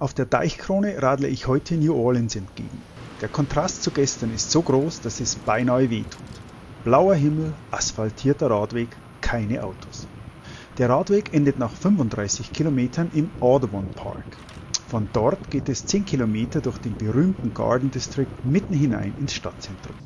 Auf der Deichkrone radle ich heute New Orleans entgegen. Der Kontrast zu gestern ist so groß, dass es beinahe wehtut. Blauer Himmel, asphaltierter Radweg, keine Autos. Der Radweg endet nach 35 Kilometern im Audubon Park. Von dort geht es 10 Kilometer durch den berühmten Garden District mitten hinein ins Stadtzentrum.